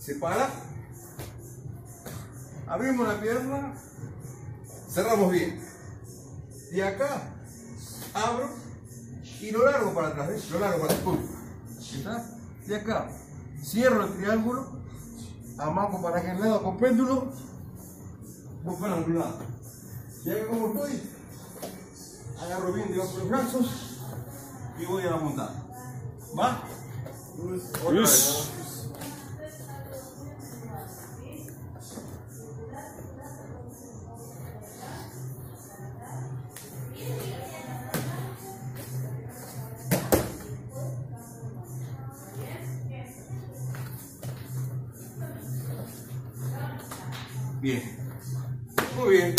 Separa. Abrimos la pierna. Cerramos bien. Y acá abro y lo largo para atrás, ¿ves? Lo largo para atrás. ¿Está? Y acá cierro el triángulo, amago para aquel lado con péndulo, voy para un lado. Y acá como estoy, agarro bien debajo de los brazos y voy a la montada. ¿Va? Otra vez. Bien. Muy bien.